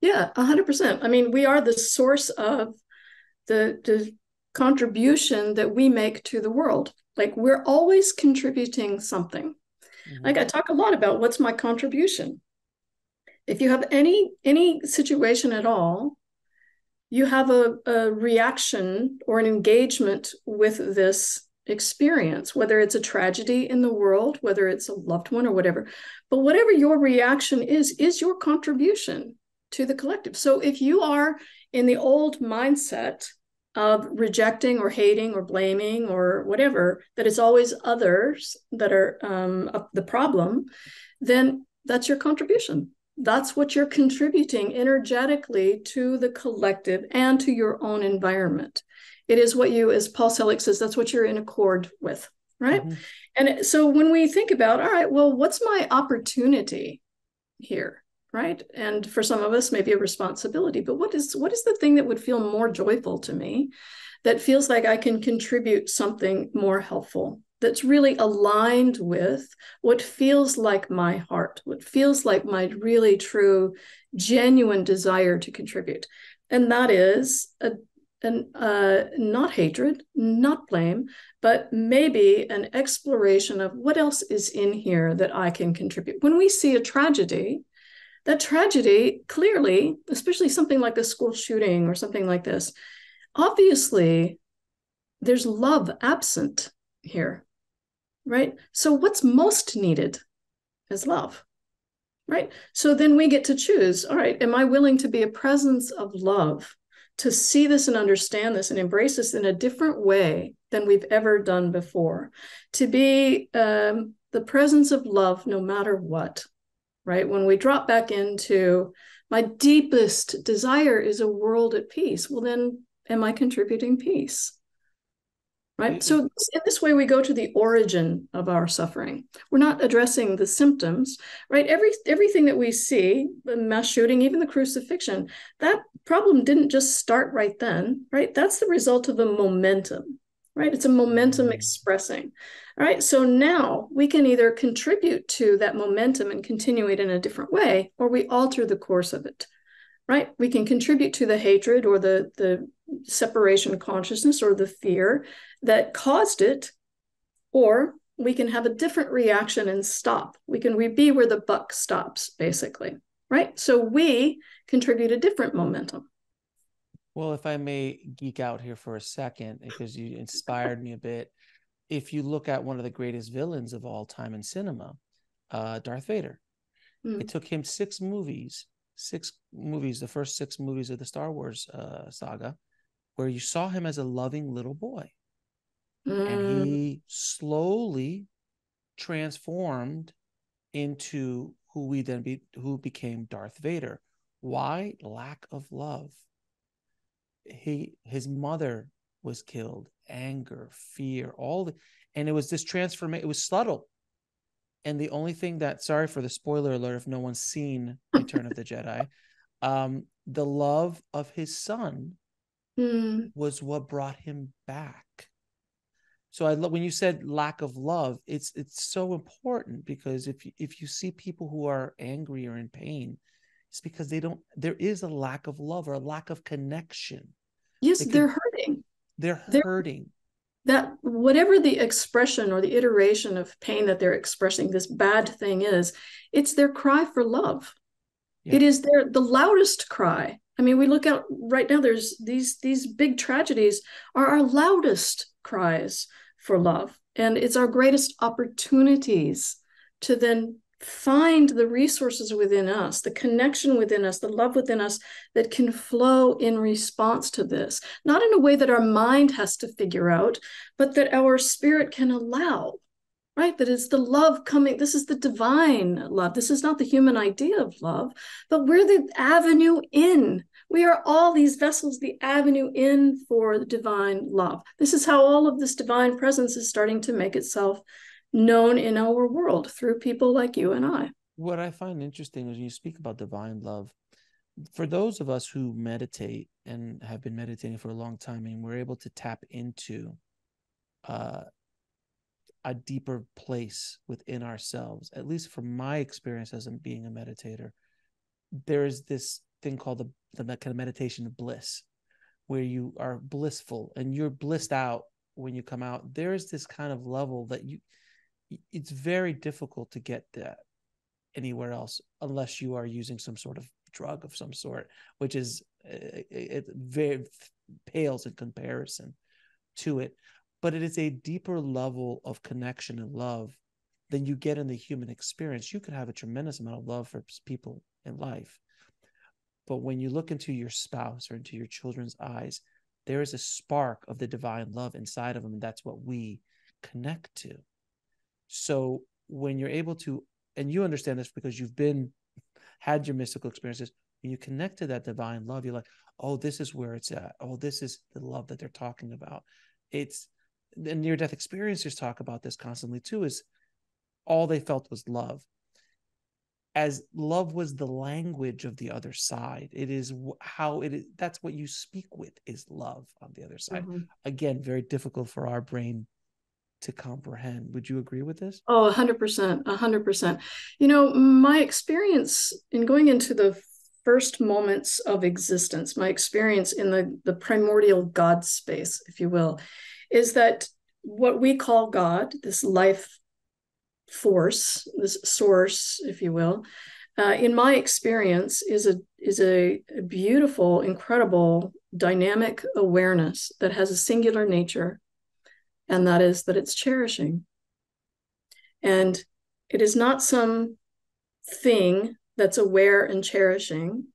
Yeah 100% i mean we are the source of the the contribution that we make to the world like we're always contributing something mm-hmm. like i talk a lot about what's my contribution if you have any any situation at all you have a, a reaction or an engagement with this experience whether it's a tragedy in the world whether it's a loved one or whatever but whatever your reaction is is your contribution to the collective. So if you are in the old mindset of rejecting or hating or blaming or whatever, that it's always others that are um, the problem, then that's your contribution. That's what you're contributing energetically to the collective and to your own environment. It is what you, as Paul Selig says, that's what you're in accord with, right? Mm-hmm. And so when we think about, all right, well, what's my opportunity here? Right and for some of us maybe a responsibility but what is what is the thing that would feel more joyful to me that feels like i can contribute something more helpful that's really aligned with what feels like my heart what feels like my really true genuine desire to contribute and that is a and uh, not hatred, not blame, but maybe an exploration of what else is in here that I can contribute. When we see a tragedy, that tragedy clearly, especially something like a school shooting or something like this, obviously there's love absent here, right? So what's most needed is love, right? So then we get to choose all right, am I willing to be a presence of love? To see this and understand this and embrace this in a different way than we've ever done before, to be um, the presence of love no matter what, right? When we drop back into my deepest desire is a world at peace, well, then am I contributing peace? Right. So in this way, we go to the origin of our suffering. We're not addressing the symptoms, right? Every everything that we see, the mass shooting, even the crucifixion, that problem didn't just start right then, right? That's the result of a momentum right? It's a momentum mm-hmm. expressing. All right. So now we can either contribute to that momentum and continue it in a different way, or we alter the course of it. Right. We can contribute to the hatred or the, the separation consciousness or the fear that caused it, or we can have a different reaction and stop. We can re- be where the buck stops, basically. Right. So we contribute a different momentum. Well, if I may geek out here for a second, because you inspired me a bit. If you look at one of the greatest villains of all time in cinema, uh, Darth Vader, mm. it took him six movies, six movies, the first six movies of the Star Wars uh, saga, where you saw him as a loving little boy. Mm. And he slowly transformed into who we then be who became Darth Vader. Why? Lack of love he his mother was killed anger fear all the and it was this transformation it was subtle and the only thing that sorry for the spoiler alert if no one's seen return of the jedi um the love of his son mm. was what brought him back so i love when you said lack of love it's it's so important because if you, if you see people who are angry or in pain it's because they don't there is a lack of love or a lack of connection Yes, they are hurting. They're, they're hurting. That whatever the expression or the iteration of pain that they're expressing, this bad thing is, it's their cry for love. Yeah. It is their the loudest cry. I mean, we look out right now. There's these these big tragedies are our loudest cries for love, and it's our greatest opportunities to then find the resources within us, the connection within us, the love within us that can flow in response to this, not in a way that our mind has to figure out, but that our spirit can allow, right? That is the love coming. This is the divine love. This is not the human idea of love, but we're the avenue in. We are all these vessels, the avenue in for the divine love. This is how all of this divine presence is starting to make itself known in our world through people like you and I. What I find interesting is when you speak about divine love, for those of us who meditate and have been meditating for a long time and we're able to tap into uh, a deeper place within ourselves, at least from my experience as being a meditator, there is this thing called the, the kind of meditation of bliss, where you are blissful and you're blissed out when you come out. There is this kind of level that you it's very difficult to get that anywhere else unless you are using some sort of drug of some sort, which is uh, it, it very pales in comparison to it. But it is a deeper level of connection and love than you get in the human experience. You could have a tremendous amount of love for people in life. but when you look into your spouse or into your children's eyes, there is a spark of the divine love inside of them. And that's what we connect to. So when you're able to, and you understand this because you've been, had your mystical experiences, when you connect to that divine love, you're like, oh, this is where it's at. Oh, this is the love that they're talking about. It's, the near death experiencers talk about this constantly too, is all they felt was love as love was the language of the other side it is how it is that's what you speak with is love on the other side mm-hmm. again very difficult for our brain to comprehend. Would you agree with this? Oh 100% 100% you know my experience in going into the first moments of existence my experience in the the primordial god space if you will is that what we call god this life force, this source, if you will, uh, in my experience, is a is a, a beautiful, incredible, dynamic awareness that has a singular nature, and that is that it's cherishing. And it is not some thing that's aware and cherishing.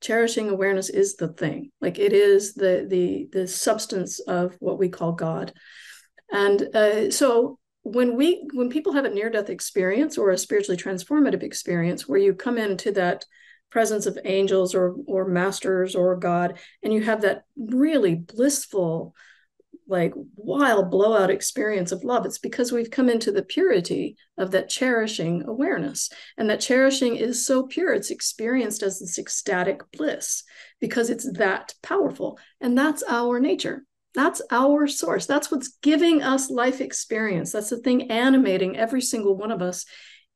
Cherishing awareness is the thing. Like it is the the the substance of what we call God. And uh, so when we when people have a near death experience or a spiritually transformative experience where you come into that presence of angels or or masters or god and you have that really blissful like wild blowout experience of love it's because we've come into the purity of that cherishing awareness and that cherishing is so pure it's experienced as this ecstatic bliss because it's that powerful and that's our nature that's our source. That's what's giving us life experience. That's the thing animating every single one of us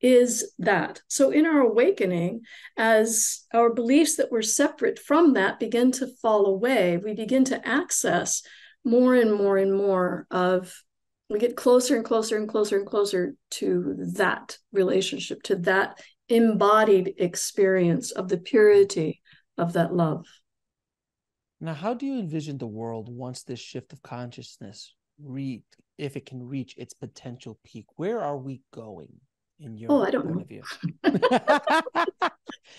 is that. So, in our awakening, as our beliefs that we're separate from that begin to fall away, we begin to access more and more and more of, we get closer and closer and closer and closer to that relationship, to that embodied experience of the purity of that love. Now, how do you envision the world once this shift of consciousness reach, if it can reach its potential peak? Where are we going in your oh, I don't point know. of view?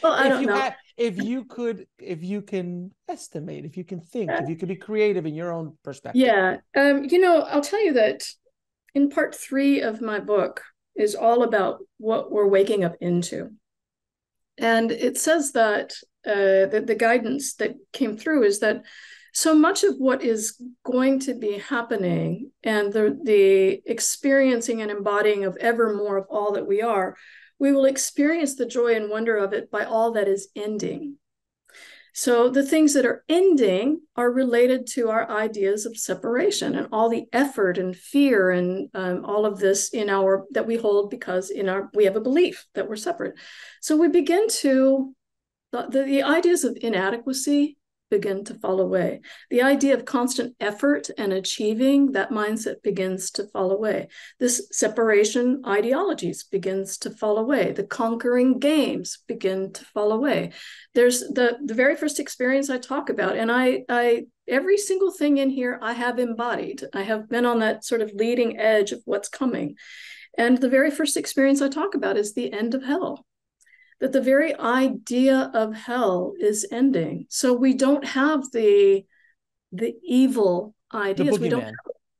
well, I if don't you know. Had, if you could, if you can estimate, if you can think, if you could be creative in your own perspective. Yeah, um, you know, I'll tell you that in part three of my book is all about what we're waking up into. And it says that uh, the, the guidance that came through is that so much of what is going to be happening and the, the experiencing and embodying of ever more of all that we are, we will experience the joy and wonder of it by all that is ending. So the things that are ending are related to our ideas of separation and all the effort and fear and um, all of this in our that we hold because in our we have a belief that we're separate. So we begin to the, the ideas of inadequacy begin to fall away. The idea of constant effort and achieving, that mindset begins to fall away. This separation ideologies begins to fall away. The conquering games begin to fall away. There's the, the very first experience I talk about, and I, I every single thing in here I have embodied. I have been on that sort of leading edge of what's coming. And the very first experience I talk about is the end of hell that the very idea of hell is ending. So we don't have the the evil ideas. The we don't have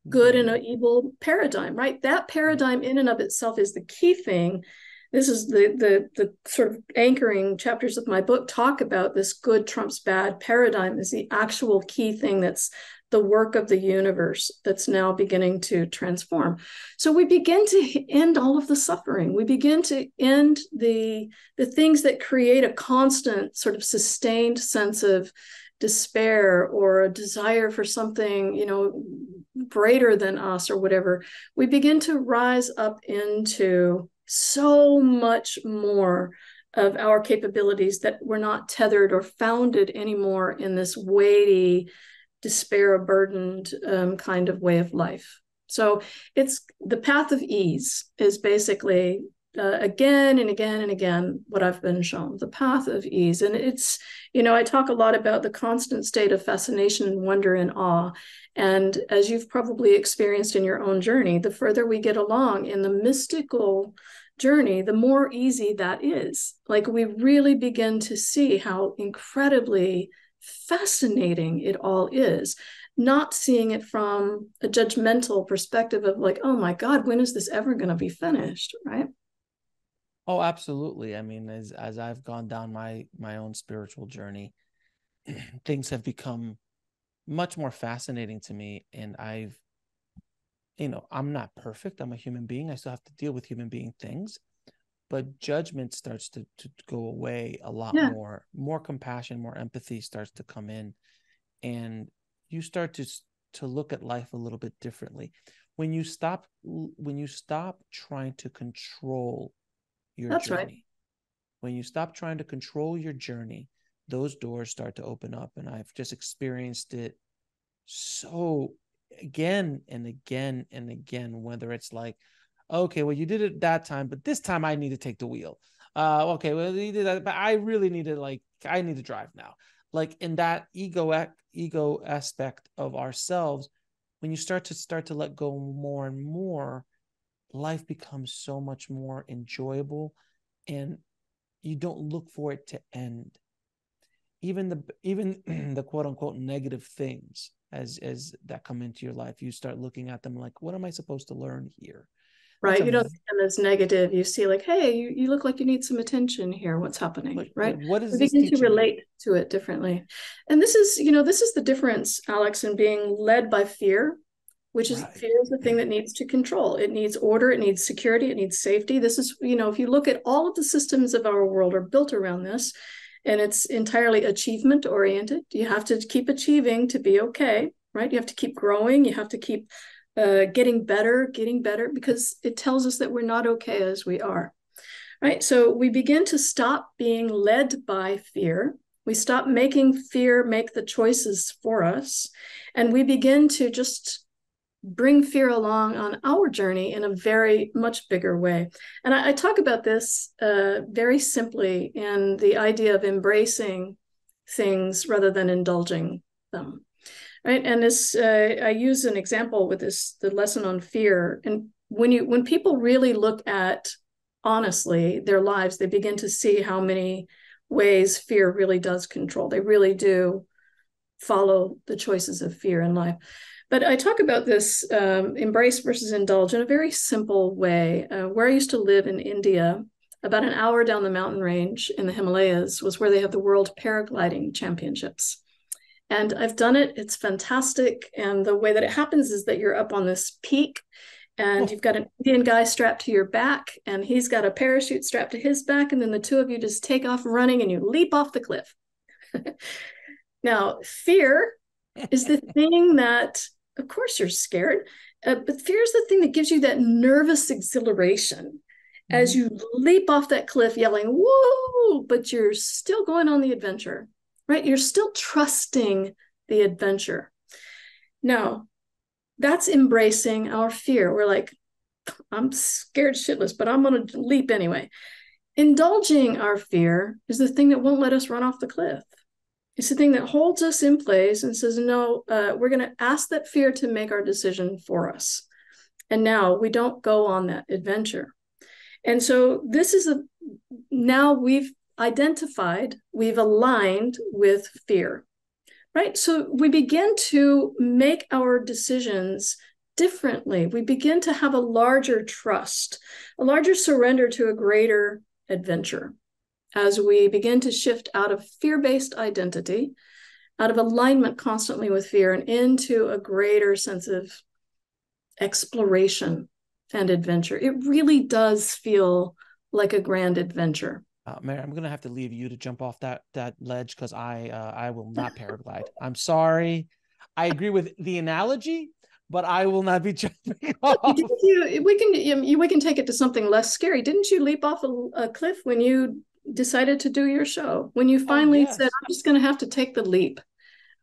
good and an evil paradigm, right? That paradigm in and of itself is the key thing. This is the the the sort of anchoring chapters of my book talk about this good trumps bad paradigm is the actual key thing that's the work of the universe that's now beginning to transform. So we begin to end all of the suffering. We begin to end the, the things that create a constant, sort of sustained sense of despair or a desire for something, you know, greater than us or whatever. We begin to rise up into so much more of our capabilities that we're not tethered or founded anymore in this weighty despair a burdened um, kind of way of life. So it's the path of ease is basically uh, again and again and again what I've been shown the path of ease. And it's, you know, I talk a lot about the constant state of fascination wonder and awe. And as you've probably experienced in your own journey, the further we get along in the mystical journey, the more easy that is. Like we really begin to see how incredibly fascinating it all is, not seeing it from a judgmental perspective of like, oh my God, when is this ever going to be finished? Right. Oh, absolutely. I mean, as as I've gone down my my own spiritual journey, things have become much more fascinating to me and I've you know, I'm not perfect. I'm a human being. I still have to deal with human being things. But judgment starts to, to go away a lot yeah. more. More compassion, more empathy starts to come in. And you start to to look at life a little bit differently. When you stop when you stop trying to control your That's journey. Right. When you stop trying to control your journey, those doors start to open up. And I've just experienced it so again and again and again, whether it's like, okay, well, you did it that time, but this time I need to take the wheel. Uh, okay, well, you did that, but I really need to like, I need to drive now. Like in that ego ego aspect of ourselves, when you start to start to let go more and more, life becomes so much more enjoyable, and you don't look for it to end. Even the even the quote unquote negative things as as that come into your life you start looking at them like what am i supposed to learn here right? You don't see them as negative. You see like hey you, you look like you need some attention here. What's happening? Right? what is we begin to relate to it differently. And this is you know this is the difference alex in being led by fear which is right. fear is the thing that needs to control. It needs order. It needs security. It needs safety. This is you know if you look at all of the systems of our world are built around this and it's entirely achievement oriented. You have to keep achieving to be okay, right? You have to keep growing. You have to keep uh, getting better, getting better, because it tells us that we're not okay as we are, right? So we begin to stop being led by fear. We stop making fear make the choices for us, and we begin to just bring fear along on our journey in a very much bigger way. And I, I talk about this uh, very simply in the idea of embracing things rather than indulging them. Right. And this, uh, I use an example with this, the lesson on fear. And when you, when people really look at honestly their lives, they begin to see how many ways fear really does control. They really do follow the choices of fear in life. But I talk about this um, embrace versus indulge in a very simple way. Uh, where I used to live in India, about an hour down the mountain range in the Himalayas, was where they have the World Paragliding Championships. And I've done it, it's fantastic. And the way that it happens is that you're up on this peak and you've got an Indian guy strapped to your back, and he's got a parachute strapped to his back, and then the two of you just take off running and you leap off the cliff. now, fear is the thing that of course you're scared uh, but fear is the thing that gives you that nervous exhilaration mm-hmm. as you leap off that cliff yelling whoa but you're still going on the adventure right? You're still trusting the adventure. Now that's embracing our fear. We're like i'm scared shitless but i'm going to leap anyway. Indulging our fear is the thing that won't let us run off the cliff. It's the thing that holds us in place and says, no, uh, we're going to ask that fear to make our decision for us. And now we don't go on that adventure. And so this is a, now we've identified, we've aligned with fear, right? So we begin to make our decisions differently. We begin to have a larger trust, a larger surrender to a greater adventure as we begin to shift out of fear based identity, out of alignment constantly with fear, and into a greater sense of exploration and adventure. It really does feel like a grand adventure. Uh, Mary, I'm gonna have to leave you to jump off that that ledge because I uh, I will not paraglide. I'm sorry. I agree with the analogy, but I will not be jumping off. You, we can we can take it to something less scary. Didn't you leap off a, a cliff when you decided to do your show when you oh, finally oh, yes. said i'm just going to have to take the leap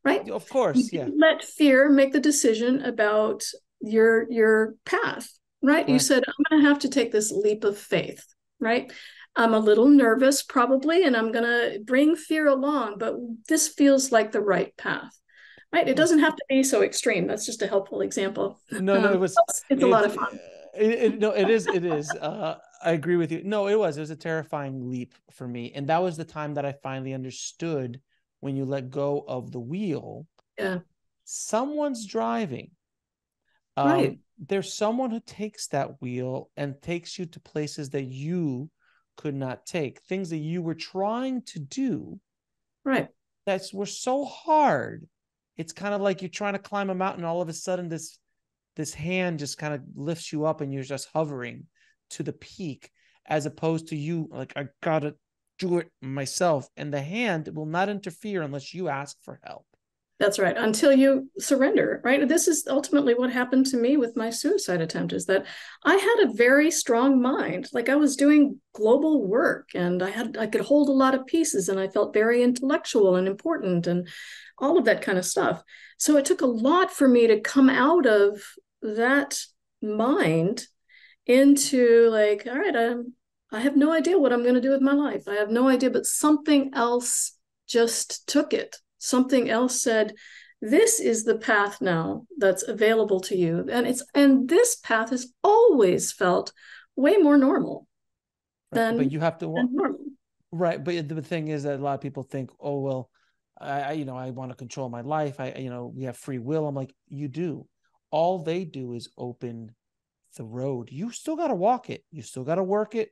right of course yeah let fear make the decision about your your path right, right. you said i'm going to have to take this leap of faith right i'm a little nervous probably and i'm going to bring fear along but this feels like the right path right it doesn't have to be so extreme that's just a helpful example no no it um, was it's, it's it, a lot of fun it, it, no it is it is uh I agree with you. No, it was. It was a terrifying leap for me. And that was the time that I finally understood when you let go of the wheel. Yeah. Someone's driving. Um, right. There's someone who takes that wheel and takes you to places that you could not take, things that you were trying to do. Right. That's were so hard. It's kind of like you're trying to climb a mountain. All of a sudden, this this hand just kind of lifts you up and you're just hovering to the peak as opposed to you like i gotta do it myself and the hand will not interfere unless you ask for help that's right. Until you surrender right? This is ultimately what happened to me with my suicide attempt is that i had a very strong mind. Like i was doing global work and i had i could hold a lot of pieces and i felt very intellectual and important and all of that kind of stuff. So it took a lot for me to come out of that mind into like all right i'm i have no idea what i'm going to do with my life. I have no idea but something else just took it something else said this is the path now that's available to you and it's and this path has always felt way more normal than but you have to normal. right but the thing is that a lot of people think oh well I, you know, I want to control my life. I, you know, we have free will. I'm like, you do. All they do is open the road. You still got to walk it. You still got to work it.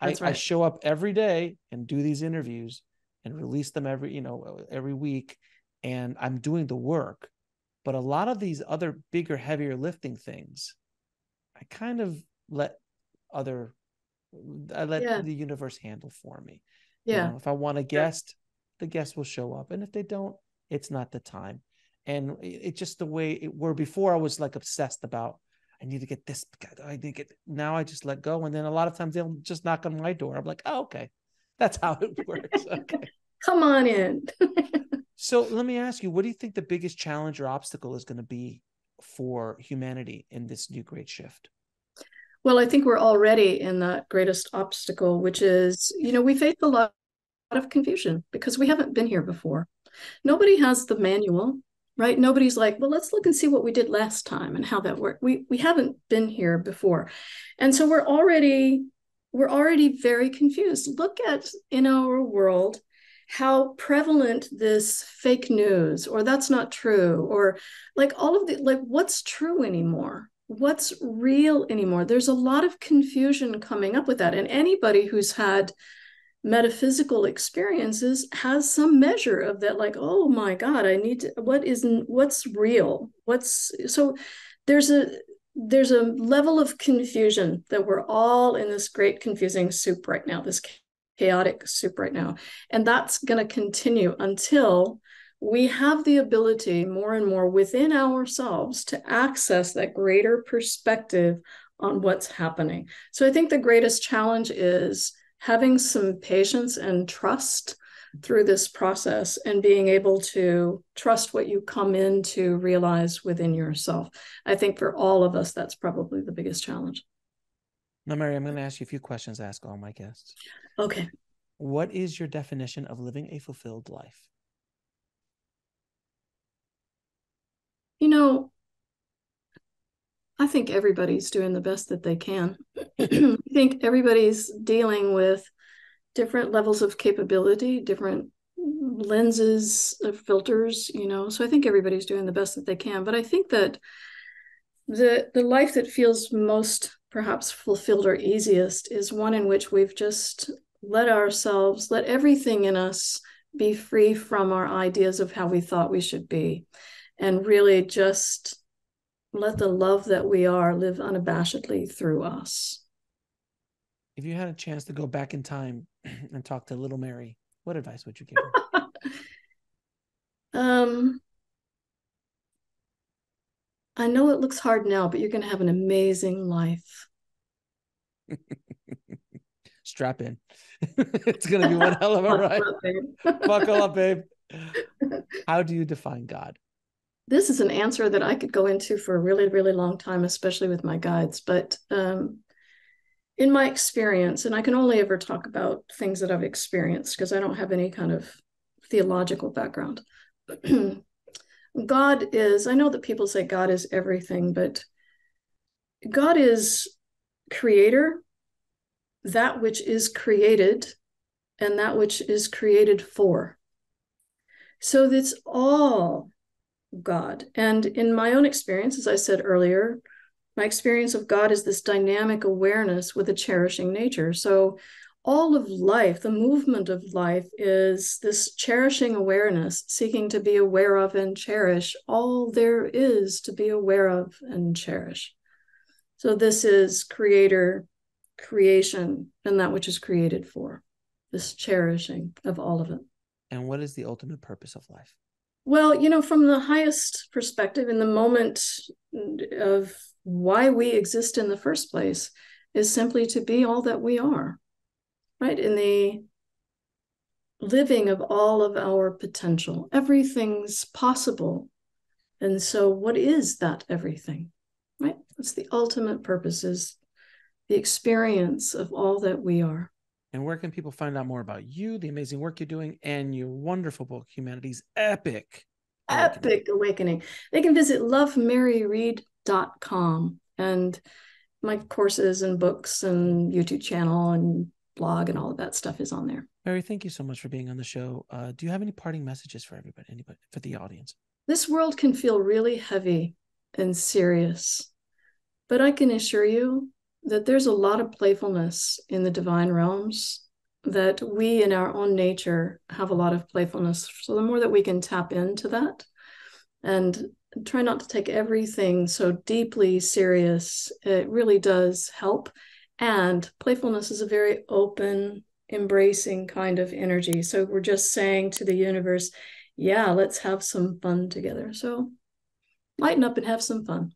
I, right. I, show up every day and do these interviews and release them every, you know, every week. And I'm doing the work. But a lot of these other bigger, heavier lifting things, I kind of let other, I let yeah. the universe handle for me. Yeah. You know, if I want a guest, the guest will show up. And if they don't, it's not the time. And it's it just the way it were before I was like obsessed about I need to get this. I need to get. Now I just let go, and then a lot of times they'll just knock on my door. I'm like, oh, okay, that's how it works. Okay, come on in. so let me ask you, what do you think the biggest challenge or obstacle is going to be for humanity in this new great shift? Well, I think we're already in that greatest obstacle, which is, you know, we face a lot of confusion because we haven't been here before. Nobody has the manual right nobody's like well let's look and see what we did last time and how that worked we we haven't been here before and so we're already we're already very confused. Look at in our world how prevalent this fake news or that's not true or like all of the like what's true anymore? What's real anymore? There's a lot of confusion coming up with that. And anybody who's had metaphysical experiences has some measure of that like oh my god i need to what is what's real? What's so there's a there's a level of confusion that we're all in this great confusing soup right now this chaotic soup right now. And that's going to continue until we have the ability more and more within ourselves to access that greater perspective on what's happening. So i think the greatest challenge is having some patience and trust through this process and being able to trust what you come in to realize within yourself. I think for all of us, that's probably the biggest challenge. Now, Mary, I'm going to ask you a few questions ask all my guests. Okay. What is your definition of living a fulfilled life? You know, I think everybody's doing the best that they can. I think everybody's dealing with different levels of capability, different lenses of filters, you know. So I think everybody's doing the best that they can. But I think that the the life that feels most perhaps fulfilled or easiest is one in which we've just let ourselves, let everything in us be free from our ideas of how we thought we should be and really just let the love that we are live unabashedly through us. If you had a chance to go back in time and talk to little Mary, what advice would you give her? um, I know it looks hard now, but you're going to have an amazing life. Strap in. it's going to be one hell of a ride. Buckle up, babe. How do you define God? this is an answer that I could go into for a really, really long time, especially with my guides. But um, in my experience, and I can only ever talk about things that I've experienced because I don't have any kind of theological background. God is, I know that people say God is everything, but God is creator, that which is created and that which is created for. So it's all God. And in my own experience, as I said earlier, my experience of God is this dynamic awareness with a cherishing nature. So all of life, the movement of life is this cherishing awareness, seeking to be aware of and cherish all there is to be aware of and cherish. So, this is creator, creation, and that which is created for, this cherishing of all of it. And what is the ultimate purpose of life? Well, you know, from the highest perspective, in the moment of why we exist in the first place, is simply to be all that we are right? In the living of all of our potential, everything's possible. And so, what is that everything, right? That's the ultimate purpose is the experience of all that we are. And where can people find out more about you, the amazing work you're doing, and your wonderful book, Humanity's Epic Awakening? Epic Awakening. They can visit lovemaryreed.com and my courses and books and YouTube channel and blog and all of that stuff is on there. Mary, thank you so much for being on the show. Uh, do you have any parting messages for everybody, anybody, for the audience? This world can feel really heavy and serious, but I can assure you that there's a lot of playfulness in the divine realms. That we, in our own nature, have a lot of playfulness. So the more that we can tap into that, and try not to take everything so deeply serious, it really does help and playfulness is a very open, embracing kind of energy. So we're just saying to the universe, yeah, let's have some fun together. So lighten up and have some fun.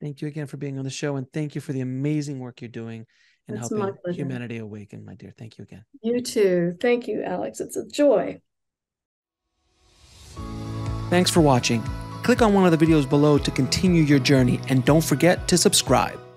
Thank you again for being on the show. And thank you for the amazing work you're doing and it's helping humanity awaken, my dear. Thank you again. You too. Thank you, Alex. It's a joy. Thanks for watching. Click on one of the videos below to continue your journey and don't forget to subscribe.